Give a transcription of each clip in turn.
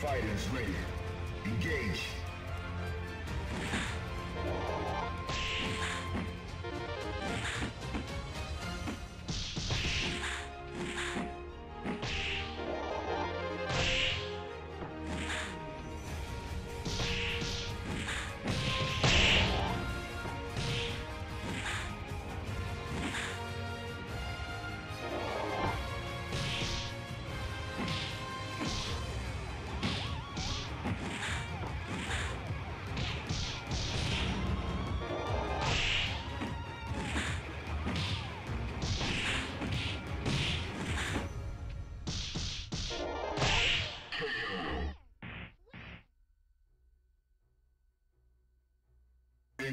Fighters ready.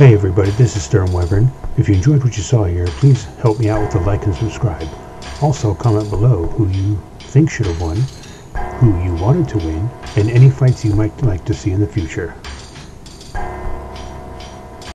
Hey everybody, this is Sturm Wyvern. If you enjoyed what you saw here, please help me out with a like and subscribe. Also, comment below who you think should have won, who you wanted to win, and any fights you might like to see in the future.